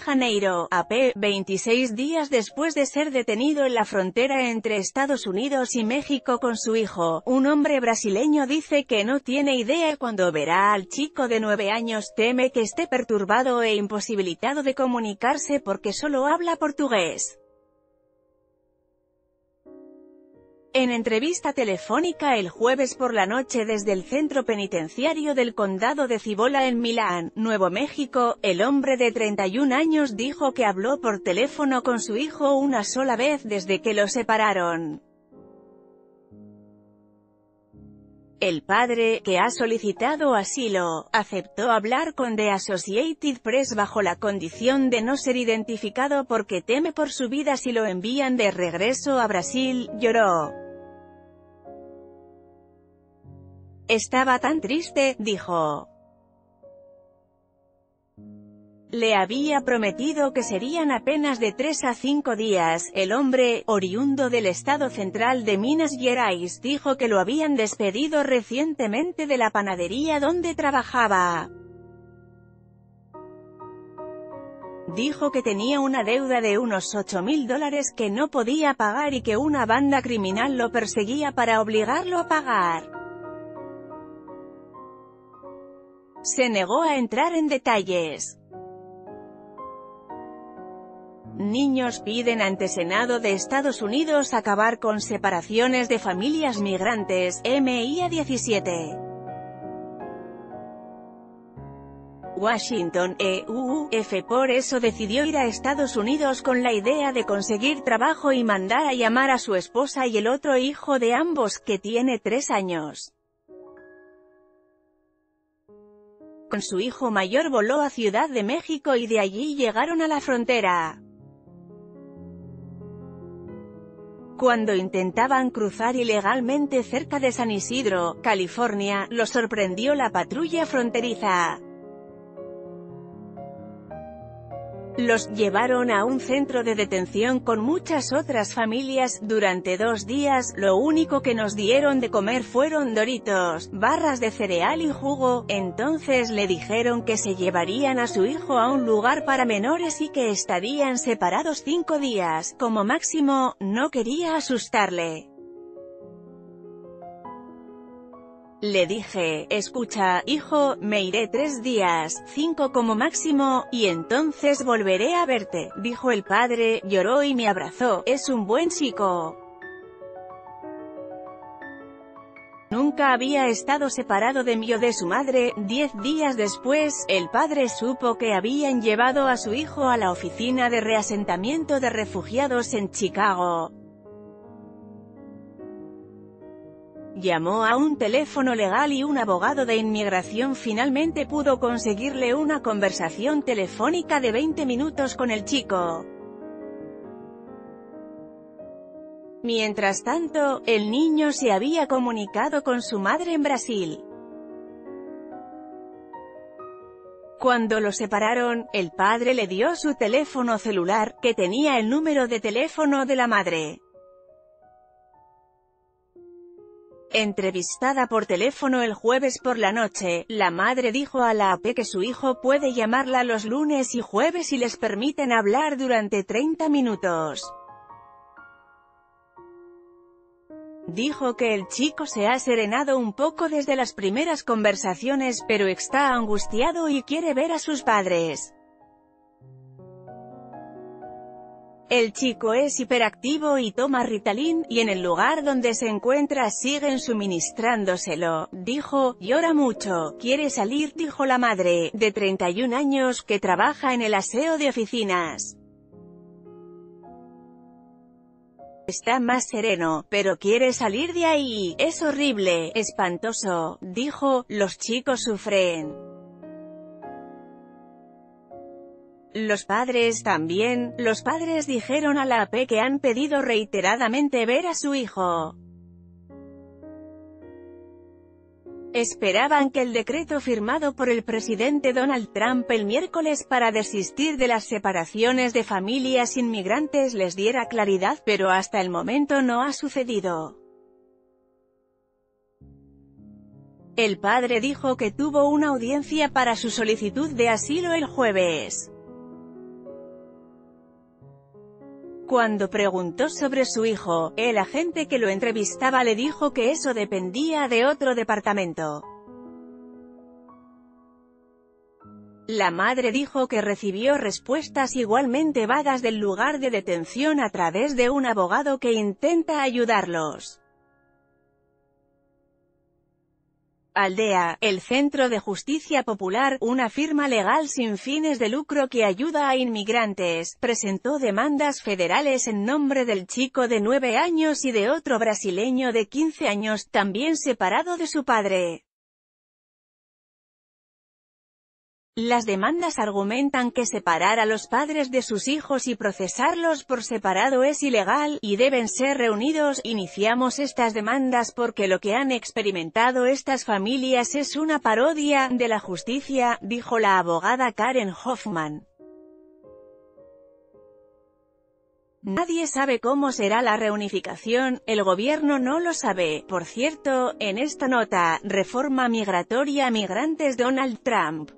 Janeiro, AP, 26 días después de ser detenido en la frontera entre Estados Unidos y México con su hijo, un hombre brasileño dice que no tiene idea cuando verá al chico de 9 años, teme que esté perturbado e imposibilitado de comunicarse porque solo habla portugués. En entrevista telefónica el jueves por la noche desde el centro penitenciario del condado de Cibola en Milán, Nuevo México, el hombre de 31 años dijo que habló por teléfono con su hijo una sola vez desde que lo separaron. El padre, que ha solicitado asilo, aceptó hablar con The Associated Press bajo la condición de no ser identificado porque teme por su vida si lo envían de regreso a Brasil, lloró. Estaba tan triste, dijo. Le había prometido que serían apenas de tres a cinco días. El hombre, oriundo del estado central de Minas Gerais, dijo que lo habían despedido recientemente de la panadería donde trabajaba. Dijo que tenía una deuda de unos 8 mil dólares que no podía pagar y que una banda criminal lo perseguía para obligarlo a pagar. Se negó a entrar en detalles. Niños piden ante Senado de Estados Unidos acabar con separaciones de familias migrantes, MIA 17. Washington, EUF por eso decidió ir a Estados Unidos con la idea de conseguir trabajo y mandar a llamar a su esposa y el otro hijo de ambos, que tiene tres años. Con su hijo mayor voló a Ciudad de México y de allí llegaron a la frontera. Cuando intentaban cruzar ilegalmente cerca de San Isidro, California, los sorprendió la patrulla fronteriza. Los llevaron a un centro de detención con muchas otras familias, durante dos días, lo único que nos dieron de comer fueron doritos, barras de cereal y jugo, entonces le dijeron que se llevarían a su hijo a un lugar para menores y que estarían separados cinco días, como máximo, no quería asustarle. Le dije, escucha, hijo, me iré tres días, cinco como máximo, y entonces volveré a verte, dijo el padre, lloró y me abrazó, es un buen chico. Nunca había estado separado de mí o de su madre. Diez días después, el padre supo que habían llevado a su hijo a la oficina de reasentamiento de refugiados en Chicago. Llamó a un teléfono legal y un abogado de inmigración finalmente pudo conseguirle una conversación telefónica de 20 minutos con el chico. Mientras tanto, el niño se había comunicado con su madre en Brasil. Cuando lo separaron, el padre le dio su teléfono celular, que tenía el número de teléfono de la madre. Entrevistada por teléfono el jueves por la noche, la madre dijo a la AP que su hijo puede llamarla los lunes y jueves y les permiten hablar durante 30 minutos. Dijo que el chico se ha serenado un poco desde las primeras conversaciones pero está angustiado y quiere ver a sus padres. El chico es hiperactivo y toma Ritalin, y en el lugar donde se encuentra siguen suministrándoselo. Dijo, llora mucho, quiere salir, dijo la madre, de 31 años, que trabaja en el aseo de oficinas. Está más sereno, pero quiere salir de ahí, es horrible, espantoso, dijo, los chicos sufren. Los padres también, los padres dijeron a la AP que han pedido reiteradamente ver a su hijo. Esperaban que el decreto firmado por el presidente Donald Trump el miércoles para desistir de las separaciones de familias inmigrantes les diera claridad pero hasta el momento no ha sucedido. El padre dijo que tuvo una audiencia para su solicitud de asilo el jueves. Cuando preguntó sobre su hijo, el agente que lo entrevistaba le dijo que eso dependía de otro departamento. La madre dijo que recibió respuestas igualmente vagas del lugar de detención a través de un abogado que intenta ayudarlos. Aldea, el Centro de Justicia Popular, una firma legal sin fines de lucro que ayuda a inmigrantes, presentó demandas federales en nombre del chico de 9 años y de otro brasileño de 15 años, también separado de su padre. Las demandas argumentan que separar a los padres de sus hijos y procesarlos por separado es ilegal, y deben ser reunidos. Iniciamos estas demandas porque lo que han experimentado estas familias es una parodia de la justicia, dijo la abogada Karen Hoffman. Nadie sabe cómo será la reunificación, el gobierno no lo sabe. Por cierto, en esta nota, reforma migratoria migrantes Donald Trump.